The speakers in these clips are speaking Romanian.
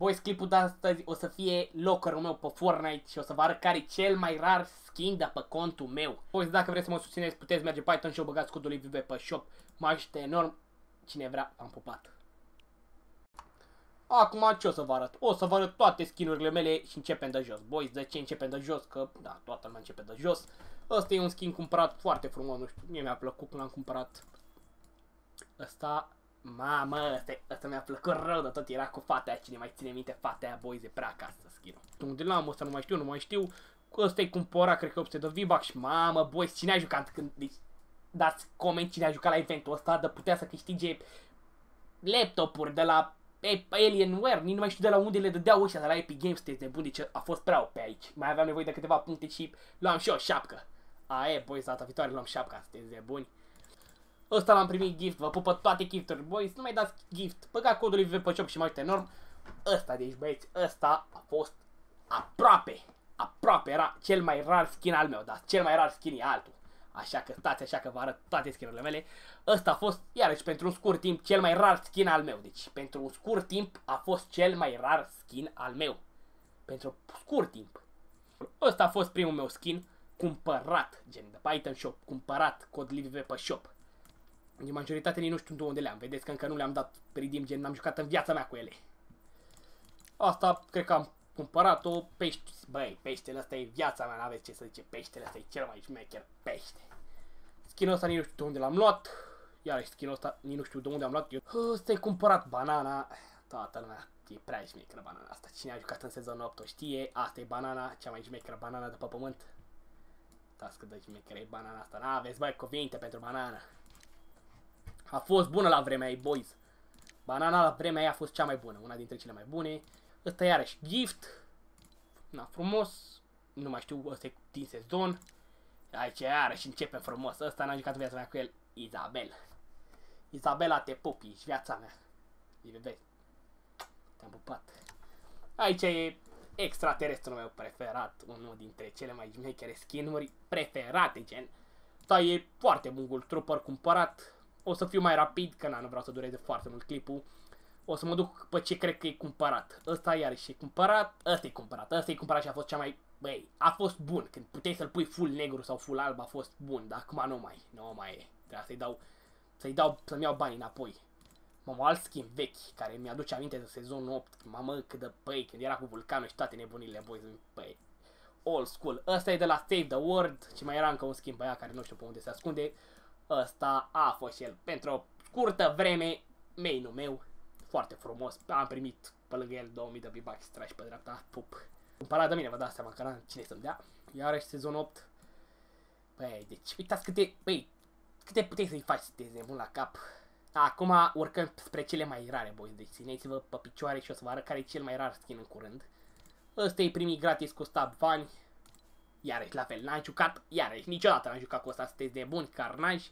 Boys, clipul de astăzi o să fie lockerul meu pe Fortnite și o să vă arăt care e cel mai rar skin de pe contul meu. Boys, dacă vreți să mă susțineți, puteți merge pe Python și o băgați codul VB pe shop. Mă ajută enorm. Cine vrea, am pupat. Acum ce o să vă arăt? O să vă arăt toate skinurile mele și începem de jos. Boys, de ce începem de jos? Că, da, toată lumea începe de jos. Ăsta e un skin cumpărat foarte frumos, nu știu, mie mi-a plăcut când l-am cumpărat. Ăsta, mamă, ăsta, ăsta mi-a plăcut rău de tot, era cu fata aia, cine mai ține minte fata aia, boys, e prea acasă skin-ul. Unde l-am ăsta, nu mai știu, nu mai știu. Cu ăsta e cumpărat, cred că 800 de V-Bucks și mamă, boys, cine a jucat când, deci, dați coment cine a jucat la eventul ăsta, de putea să câștige laptopuri de la Alienware, nici nu mai știu de la unde le dădeau ăștia, de la Epic Games, de bun, deci a fost prea pe aici. Mai aveam nevoie de câteva puncte și luam și o șapcă. A, e, băi, data viitoare luăm șapca, sunteți de buni. Ăsta l-am primit gift, vă pupă toate gifturile, băi, nu mai dați gift, băga codul VP pe shop și mai uite enorm. Ăsta, deci băieți, ăsta a fost aproape, aproape, era cel mai rar skin al meu, dar cel mai rar skin e altul. Așa că stați așa că vă arăt toate skinurile mele. Ăsta a fost, iarăși, pentru un scurt timp, cel mai rar skin al meu. Deci, pentru un scurt timp, a fost cel mai rar skin al meu. Pentru scurt timp. Ăsta a fost primul meu skin cumpărat, gen de pe item shop, cumpărat, cod LVV pe shop. Din majoritatea nici nu știu de unde le-am. Vedeți că încă nu le-am dat redeem, gen n-am jucat în viața mea cu ele. Asta cred că am cumpărat-o pești. Băi, peștele ăsta e viața mea, n-aveți ce să zice. Peștele ăsta e cel mai șmecher pește. Skinul ăsta nici nu știu de unde l-am luat. Iar skinul ăsta nici nu știu de unde am luat. Eu ăsta e cumpărat banana. Toată lumea e prea șmecheră banana asta. Cine a jucat în sezonul 8 o știe. Asta e banana, cea mai șmecheră banana de pe pământ. Uitați cât de șmecheră e banana asta. N-aveți, băi, cuvinte pentru banana. A fost bună la vremea ei, boys. Banana la vremea ei a fost cea mai bună, una dintre cele mai bune. Ăsta iarăși gift. Na, frumos. Nu mai știu, ăsta e din sezon. Aici iarăși începem frumos. Ăsta n-am jucat viața mea cu el. Isabel. Isabela, te pupi, ești viața mea. Vezi. Te-am pupat. Aici e extraterestrul meu preferat. Unul dintre cele mai șmechere skin-uri preferate, gen. Da, e foarte bun Gold Trooper cumpărat. O să fiu mai rapid, că na, nu vreau să dureze foarte mult clipul o să mă duc pe ce cred că e cumpărat. Ăsta iarăși e cumpărat, ăsta e cumpărat, ăsta e cumpărat și a fost cea mai... Băi, a fost bun. Când puteai să-l pui full negru sau full alb, a fost bun, dar acum nu mai, nu mai e. Trebuia să-i dau, să-i dau, să-mi iau banii înapoi. Mamă, alt schimb vechi, care mi-aduce aminte de sezonul 8, mamă, cât de băi, când era cu vulcanul și toate nebunile, băi, băi, old school. Ăsta e de la Save the World și mai era încă un schimb băia care nu știu pe unde se ascunde. Ăsta a fost și el pentru o scurtă vreme, main-ul meu, foarte frumos. Am primit pe lângă el 2000 de V-Bucks, tragi pe dreapta, pup. Comparat de mine, vă dați seama că n-am cine să-mi dea. Iarăși sezon 8. Băi, deci uitați câte, băi, câte puteți să-i faci să te mult la cap. Acum urcăm spre cele mai rare, boys. Deci țineți-vă pe picioare și o să vă arăt care e cel mai rar skin în curând. Ăsta e primit gratis cu stab bani. Iarăși la fel, n-am jucat, iarăși niciodată n-am jucat cu ăsta, sunteți de buni, carnaj.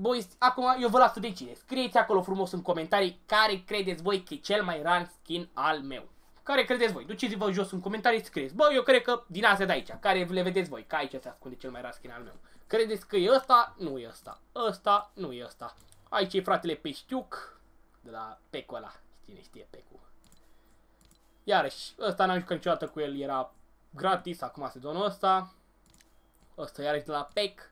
Boys, acum eu vă las să decide. Scrieți acolo frumos în comentarii care credeți voi că e cel mai rar skin al meu. Care credeți voi? Duceți-vă jos în comentarii scrieți. Bă, eu cred că din astea de aici, care le vedeți voi, că aici se ascunde cel mai rar skin al meu. Credeți că e ăsta? Nu e ăsta. Ăsta nu e ăsta. Aici e fratele Peștiuc, de la Pecu ăla. Cine știe Pecu. Iarăși, ăsta n-am jucat niciodată cu el, era gratis, acum sezonul ăsta. Ăsta iarăși de la Pec.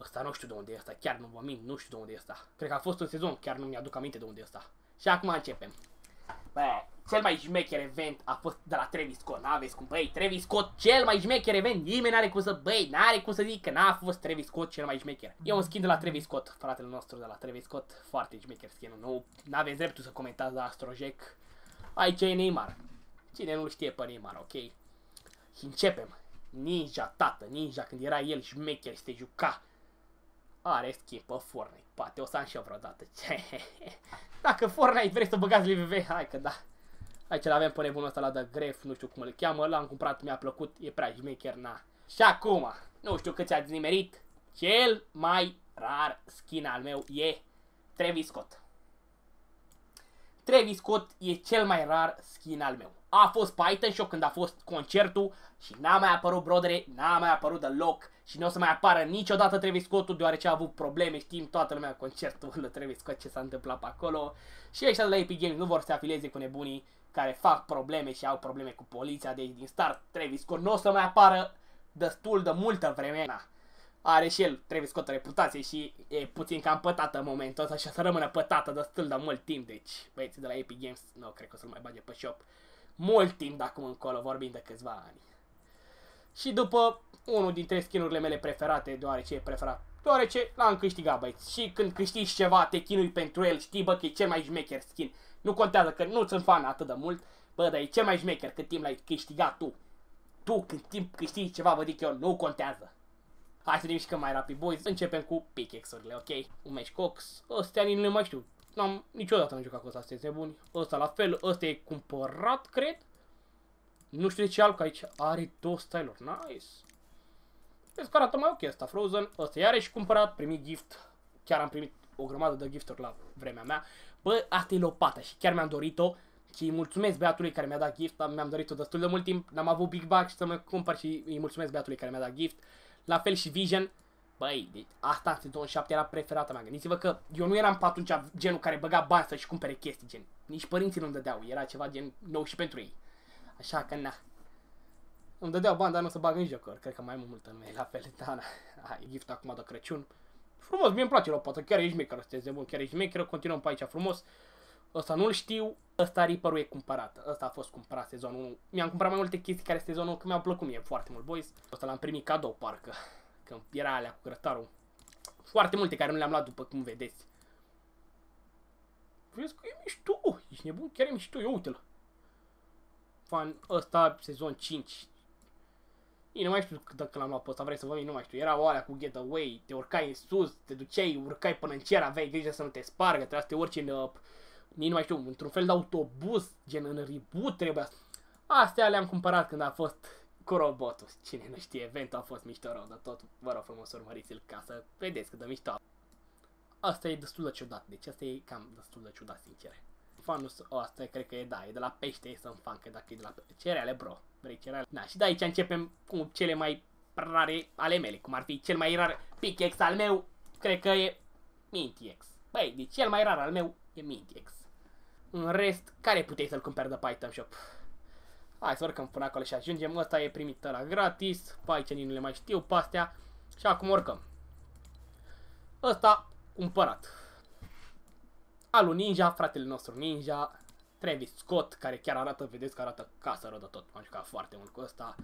Ăsta nu știu de unde e ăsta, chiar nu vă mint, nu știu de unde e ăsta. Cred că a fost în sezon, chiar nu mi-aduc aminte de unde e ăsta. Și acum începem. Bă, cel mai șmecher event a fost de la Travis Scott, n-aveți cum, băi, Travis Scott, cel mai șmecher event, nimeni n-are cum să, băi, n-are cum să zic că n-a fost Travis Scott cel mai șmecher. E un skin de la Travis Scott, fratele nostru de la Travis Scott, foarte șmecher skin nu, n-aveți dreptul să comentați la Astrojec. Aici e Neymar. Cine nu știe pe Neymar, ok? Și începem. Ninja, tată, Ninja, când era el șmecher și te juca are schimb pe Fortnite. Poate o să am și eu vreodată. Dacă Fortnite vrei să băgați LVV, hai că da. Aici l avem pe nebunul ăsta la The Gref, nu știu cum îl cheamă, l-am cumpărat, mi-a plăcut, e prea șmecher, na. Și acum, nu știu cât ți-ați nimerit, cel mai rar skin al meu e Travis Scott. Travis Scott e cel mai rar skin al meu. A fost pe Item Shop când a fost concertul și n-a mai apărut brodere, n-a mai apărut deloc și nu o să mai apară niciodată Travis Scott deoarece a avut probleme, știm toată lumea concertul lui Travis Scott ce s-a întâmplat pe acolo și ăștia de la Epic Games nu vor să se afileze cu nebunii care fac probleme și au probleme cu poliția, deci din start Travis Scott nu o să mai apară destul de multă vreme. Na. Are și el, Travis Scott, o reputație și e puțin cam pătată în momentul ăsta și o să rămână pătată destul de mult timp, deci băieții de la Epic Games nu cred că o să-l mai bage pe shop mult timp de acum încolo, vorbim de câțiva ani. Și după unul dintre skinurile mele preferate, deoarece e preferat, deoarece l-am câștigat, băieți. Și când câștigi ceva, te chinui pentru el, știi, bă, că e cel mai șmecher skin. Nu contează că nu sunt fan atât de mult, bă, dar e cel mai șmecher cât timp l-ai câștigat tu. Tu, când timp câștigi ceva, vă zic eu, nu contează. Hai să ne mișcăm mai rapid, boys. Începem cu pickaxe-urile, ok? Un match cox. Ăstea nu le mai știu. N-am niciodată am jucat cu ăsta, sunteți nebuni. Ăsta la fel, ăsta e cumpărat, cred. Nu știu de ce alt, că aici are două style-uri. Nice. Vezi că arată mai ok asta, Frozen. Ăsta iarăși cumpărat, primit gift. Chiar am primit o grămadă de gifturi la vremea mea. Bă, asta e lopata și chiar mi-am dorit-o. Și îi mulțumesc beatului care mi-a dat gift, mi-am dorit-o destul de mult timp, n-am avut big bag și să mă cumpăr și îi mulțumesc beatului care mi-a dat gift. La fel și Vision, Băi, deci asta în 2007 era preferata mea. Gândiți-vă că eu nu eram pe atunci genul care băga bani să-și cumpere chestii, gen. Nici părinții nu-mi dădeau, era ceva gen nou și pentru ei. Așa că na. Îmi dădeau bani, dar nu să bag în jocuri. Cred că mai multă lume la fel, da, na. Hai, gift acum de Crăciun. Frumos, mie îmi place lopata, chiar ești maker, sunteți de bun, chiar ești maker, continuăm pe aici frumos. Ăsta nu-l știu, ăsta Reaper-ul e cumpărat. Ăsta a fost cumpărat sezonul 1. Mi-am cumpărat mai multe chestii care sezonul 1, că mi-au plăcut mie foarte mult, boys. Ăsta l-am primit cadou, parcă că era alea cu grătarul. Foarte multe care nu le-am luat după cum vedeți. Vezi că e mișto, ești nebun, chiar e mișto, eu uite-l. Fan, ăsta, sezon 5. Ei, nu mai știu dacă l-am luat pe ăsta, vrei să vă nu mai știu. Era o alea cu getaway, te urcai în sus, te duceai, urcai până în cer, aveai grijă să nu te spargă, trebuia să te urci în, uh, nici nu mai știu, într-un fel de autobuz, gen în reboot trebuia. Astea le-am cumpărat când a fost cu robotul. Cine nu știe, eventul a fost mișto rău, dar tot vă rog frumos urmăriți-l ca să vedeți cât de mișto. Asta e destul de ciudat, deci asta e cam destul de ciudat, sincer. Fanus, o, asta cred că e, da, e de la pește, e să-mi fan, că dacă e de la pește. Cereale, bro, vrei cereale? Da, și de aici începem cu cele mai rare ale mele, cum ar fi cel mai rar pickaxe al meu, cred că e Mintix. Băi, deci cel mai rar al meu e Mintix. În rest, care puteai să-l cumperi de pe item shop? Hai să urcăm până acolo și ajungem. Ăsta e primit la gratis. Pe aici nu le mai știu pe astea. Și acum urcăm. Ăsta cumpărat. Alu Ninja, fratele nostru Ninja. Travis Scott, care chiar arată, vedeți că arată ca să rădă tot. Am jucat foarte mult cu ăsta.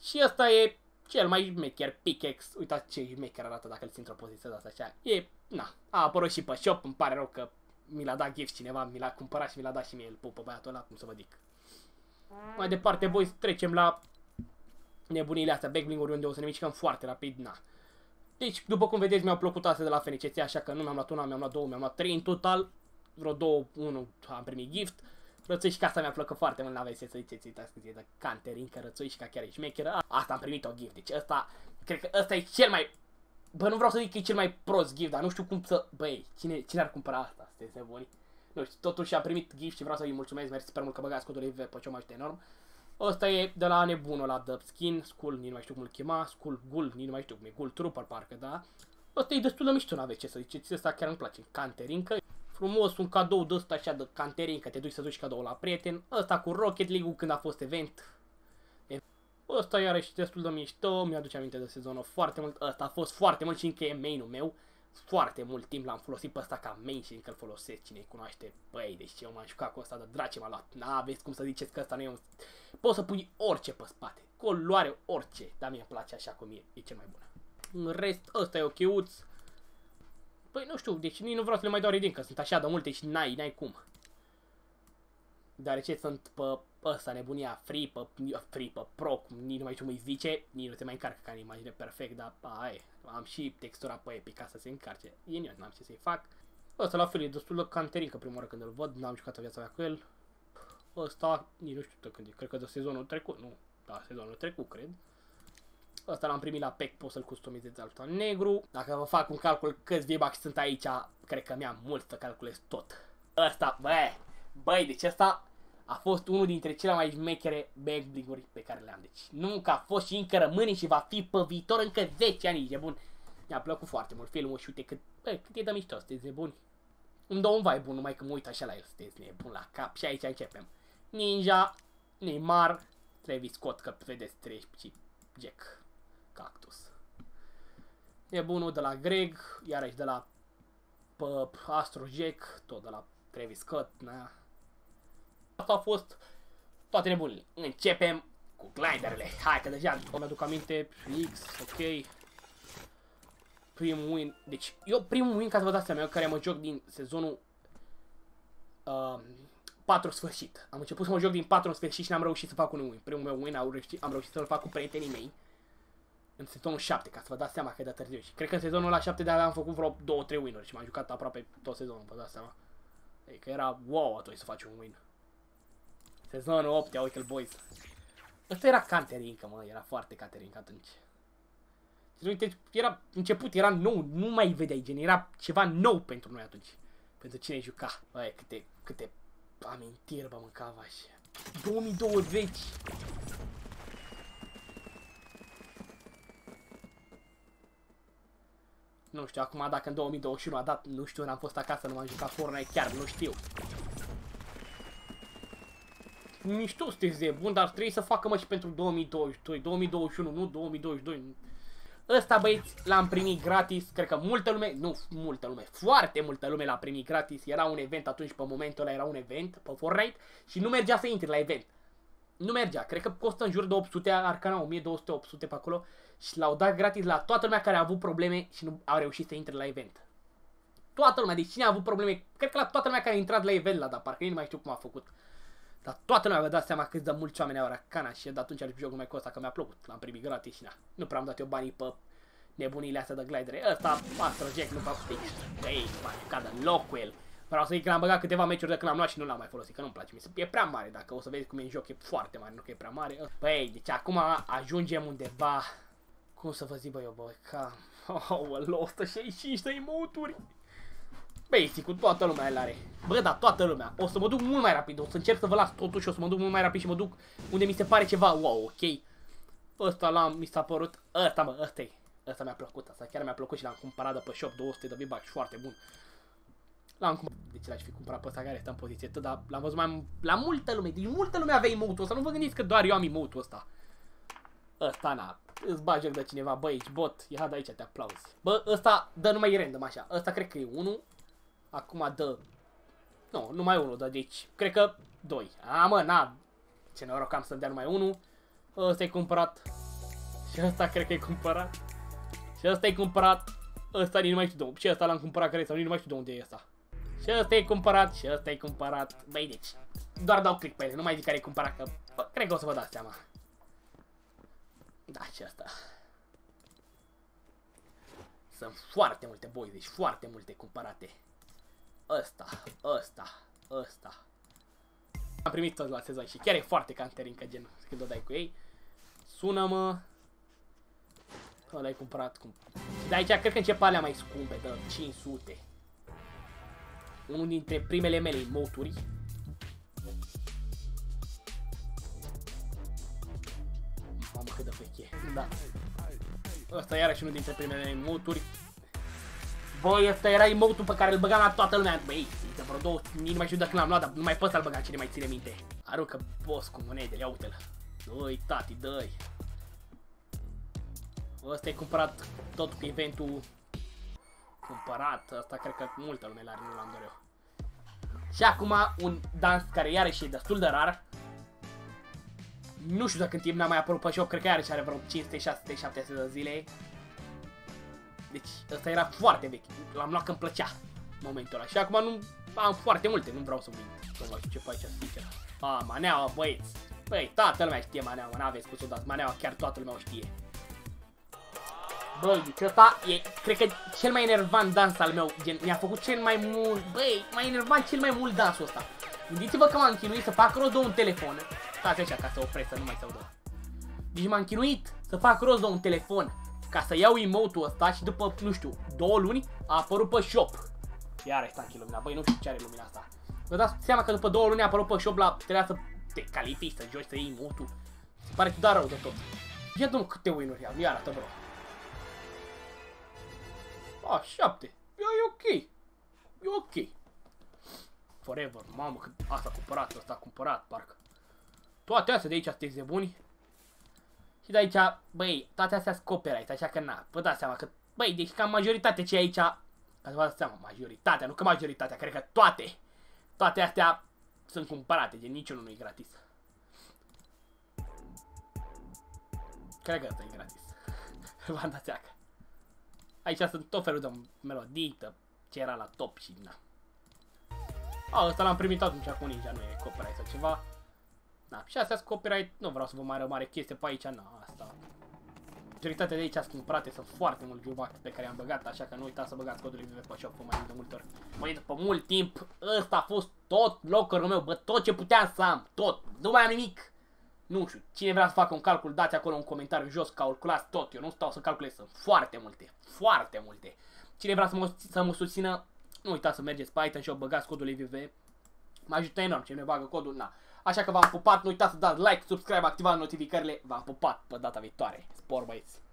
Și ăsta e cel mai șmecher pickaxe. Uitați ce șmecher arată dacă îl țin într-o poziție de asta așa. E, na, a apărut și pe shop, îmi pare rău că mi l-a dat gift cineva, mi l-a cumpărat și mi l-a dat și mie el pupă băiatul ăla, cum să vă zic. Mai departe, voi trecem la nebunile astea, backbling-uri unde o să ne mișcăm foarte rapid, na. Deci, după cum vedeți, mi-au plăcut astea de la FNCC, așa că nu mi-am luat una, mi-am luat două, mi-am luat trei în total. Vreo două, unu, am primit gift. Rățui și ca asta mi-a plăcut foarte mult, n-aveți să ziceți, uitați cât e de canterin, că rățui și ca chiar e șmecheră. Asta am primit o gift, deci ăsta, cred că ăsta e cel mai... Bă, nu vreau să zic că e cel mai prost gift, dar nu știu cum să... Băi, cine, cine ar cumpăra asta? Sunteți nebuni? Nu știu, totuși am primit gift și vreau să-i mulțumesc, mersi super mult că băgați codul IV pe ce mai enorm. Ăsta e de la nebunul la The Skin, Skull, nici nu mai știu cum îl chema, Skull Gul, nici nu mai știu cum e, Gul Trooper parcă, da? Ăsta e destul de mișto, n-aveți ce să ziceți, ăsta chiar îmi place, canterincă. Frumos, un cadou de ăsta așa de canterincă, te duci să duci cadou la prieten. Ăsta cu Rocket League-ul când a fost event. Ăsta iarăși destul de mișto, mi-aduce aminte de sezonul foarte mult. Ăsta a fost foarte mult și încă e main-ul meu foarte mult timp l-am folosit pe ăsta ca main și încă-l folosesc, cine cunoaște, băi, deci eu m-am jucat cu ăsta de drace m-a luat, n-aveți cum să ziceți că ăsta nu e un... Poți să pui orice pe spate, culoare, orice, dar mie îmi place așa cum e, e cel mai bun. În rest, ăsta e ochiuț. Păi nu știu, deci nici nu vreau să le mai dau ridin, că sunt așa de multe și n-ai, n-ai cum. Deoarece sunt pe ăsta nebunia free, pe, free, pe pro, cum nici nu mai știu cum îi zice, nici nu se mai încarcă ca în imagine perfect, dar aia am și textura pe Epic ca să se încarce. E nimic, n-am ce să-i fac. Ăsta la fel e destul de canterin, că prima oară când îl văd, n-am jucat o viața mea cu el. Ăsta, nici nu știu de când e, cred că de sezonul trecut, nu, da, sezonul trecut, cred. Ăsta l-am primit la PEC, pot să-l customizez altul negru. Dacă vă fac un calcul câți V-Bucks sunt aici, cred că mi-am mult să calculez tot. Ăsta, bă, Băi, deci asta a fost unul dintre cele mai șmechere backbling-uri pe care le-am. Deci nu că a fost și încă rămâne și va fi pe viitor încă 10 ani. E bun. Mi-a plăcut foarte mult filmul și uite cât, băi, cât e de mișto, sunteți nebuni. Îmi dă un vibe bun, numai că mă uit așa la el, sunteți nebun la cap și aici începem. Ninja, Neymar, Travis Scott, că vedeți trei și Jack, Cactus. E bunul de la Greg, iarăși de la Astro Jack, tot de la Travis Scott, na. Asta a fost toate nebunile. Începem cu gliderele. Hai că deja îmi aduc aminte. X, ok. Primul win. Deci, eu primul win, ca să vă dați seama, eu care mă joc din sezonul uh, 4 sfârșit. Am început să mă joc din 4 sfârșit și n-am reușit să fac un win. Primul meu win am reușit, am reușit să-l fac cu prietenii mei. În sezonul 7, ca să vă dați seama că e de târziu. Și cred că în sezonul la 7 de am făcut vreo 2-3 win-uri și m-am jucat aproape tot sezonul, vă dați seama. Adică era wow atunci să faci un win. Sezonul 8, ia uite-l boys. Ăsta era Caterinca, mă, era foarte Caterinca atunci. Și uite, era început, era nou, nu mai vedeai, gen, era ceva nou pentru noi atunci. Pentru cine juca. Băi, câte, câte amintiri, bă, mâncava și... 2020! Nu știu, acum dacă în 2021 a dat, nu știu, n-am fost acasă, nu m-am jucat Fortnite, chiar nu știu mișto sunteți de bun, dar trebuie să facă mă și pentru 2022, 2021, nu 2022. Ăsta băieți l-am primit gratis, cred că multă lume, nu multă lume, foarte multă lume l-a primit gratis, era un event atunci, pe momentul ăla era un event pe Fortnite și nu mergea să intri la event. Nu mergea, cred că costă în jur de 800, Arcana 1200-800 pe acolo și l-au dat gratis la toată lumea care a avut probleme și nu au reușit să intre la event. Toată lumea, deci cine a avut probleme, cred că la toată lumea care a intrat la event l-a dat, parcă nu mai știu cum a făcut. Dar toată lumea vă dați seama cât de mulți oameni au Arcana și de atunci ar fi jocul mai costa că mi-a plăcut. L-am primit gratis și na. Nu prea am dat eu banii pe nebunile astea de glidere. Ăsta, Astro Jack, nu fac Ei, mă, ca de loc cu el. Vreau să zic că l-am băgat câteva meciuri de când l-am luat și nu l-am mai folosit, că nu-mi place. Mi se, e prea mare, dacă o să vezi cum e în joc, e foarte mare, nu că e prea mare. Băi, deci acum ajungem undeva... Cum să vă zic, băi, eu, băi, ca... Oh, 165 de emoturi! Basic, cu toată lumea el are. Bă, da, toată lumea. O să mă duc mult mai rapid, o să încerc să vă las totuși, o să mă duc mult mai rapid și mă duc unde mi se pare ceva wow, ok? Ăsta l-am, mi s-a părut, ăsta mă, ăsta e. Ăsta mi-a plăcut, asta chiar mi-a plăcut și l-am cumpărat de pe shop 200 de v foarte bun. L-am cumpărat, de ce l-aș fi cumpărat pe ăsta care stă în poziție tot, dar l-am văzut mai, la multă lume, deci multă lume avea emote-ul ăsta, nu vă gândiți că doar eu am emote-ul ăsta. Ăsta, na, îți bagi de cineva, bă, ești bot, ia de aici, te aplauzi. Bă, ăsta dă numai random așa, ăsta cred că e unul, Acum dă... Nu, numai unul dă, deci cred că doi. A, mă, na, ce noroc am să dea numai unul. Ăsta e cumpărat. Și ăsta cred că e cumpărat. Și ăsta e cumpărat. Ăsta nici nu mai știu de unde. Și ăsta l-am cumpărat, cred, sau nici nu mai știu de unde e ăsta. Și ăsta e cumpărat, și ăsta e cumpărat. Băi, deci, doar dau click pe ele, nu mai zic care e cumpărat, că bă, cred că o să vă dați seama. Da, și ăsta. Sunt foarte multe boi, deci foarte multe cumpărate ăsta, ăsta, ăsta. Am primit toți la sezon și chiar e foarte canterin ca gen când o dai cu ei. Sună-mă. Ăla ai cumpărat cum. De aici cred că încep alea mai scumpe, de 500. Unul dintre primele mele moturi. Mamă cât de veche. Da. Ăsta iarăși unul dintre primele moturi. Băi, ăsta era emote pe care îl băgam la toată lumea. Băi, de vreo două, nici nu mai știu dacă l-am luat, dar nu mai pot să-l băgam, cine mai ține minte. Aruncă boss cu monede, ia uite-l. Dă-i, tati, dă-i. Ăsta e cumpărat tot cu eventul cumpărat. Asta cred că multă lume l-are, nu l-am doar eu. Și acum un dans care iarăși e destul de rar. Nu știu dacă în timp n-a mai apărut pe joc, cred că iarăși are vreo 500, 600, 700 de zile. Deci ăsta era foarte vechi. L-am luat că îmi plăcea momentul ăla. Și acum nu am foarte multe, nu vreau să mint. Să vă ce face sincer. A, maneaua, băieți. Băi, toată lumea știe maneaua, n-aveți cum să o dați. Maneaua chiar toată lumea o știe. Băi, deci ăsta e, cred că cel mai enervant dans al meu, gen, mi-a făcut cel mai mult, băi, mai enervant cel mai mult dansul ăsta. Gândiți-vă că m-am chinuit să fac rost de un telefon. Stați așa ca să opresc, să nu mai se audă. Deci m-am chinuit să fac rost de un telefon ca să iau emote-ul ăsta și după, nu știu, două luni a apărut pe shop. Iar stai lumina, băi, nu știu ce are lumina asta. Vă dați seama că după două luni a apărut pe shop la trebuia să te califici, să joci, să iei motul. Se pare că da rău de tot. Ia domnul câte win-uri am, ia arată bro. A, șapte. E, e ok. E ok. Forever, mamă, că asta a cumpărat, asta a cumpărat, parcă. Toate astea de aici sunteți de buni. Și de aici, băi, toate astea sunt copyright, așa că na, vă dați seama că, băi, deci cam majoritatea ce aici, ca să vă dați seama, majoritatea, nu că majoritatea, cred că toate, toate astea sunt cumpărate, gen niciunul nu e gratis. Cred că asta e gratis. Banda țeacă. Aici sunt tot felul de melodii, ce era la top și na. A, ăsta l-am primit atunci cu Ninja, nu e copyright sau ceva. Da, și astea sunt copyright, nu vreau să vă mai rămare chestie pe aici, na, asta. Majoritatea de aici sunt cumpărate, sunt foarte mult viewback pe care am băgat, așa că nu uitați să băgați codul VV pe shop mai de multe ori. Măi, după mult timp, ăsta a fost tot locul meu, bă, tot ce puteam să am, tot, nu mai am nimic. Nu știu, cine vrea să facă un calcul, dați acolo un comentariu jos, calculați tot, eu nu stau să calculez, sunt foarte multe, foarte multe. Cine vrea să mă, să mă susțină, nu uitați să mergeți pe item și băgați codul IVV. Mă ajută enorm cine bagă codul, na. Așa că v-am pupat, nu uitați să dați like, subscribe, activați notificările. V-am pupat pe data viitoare. Spor băieți!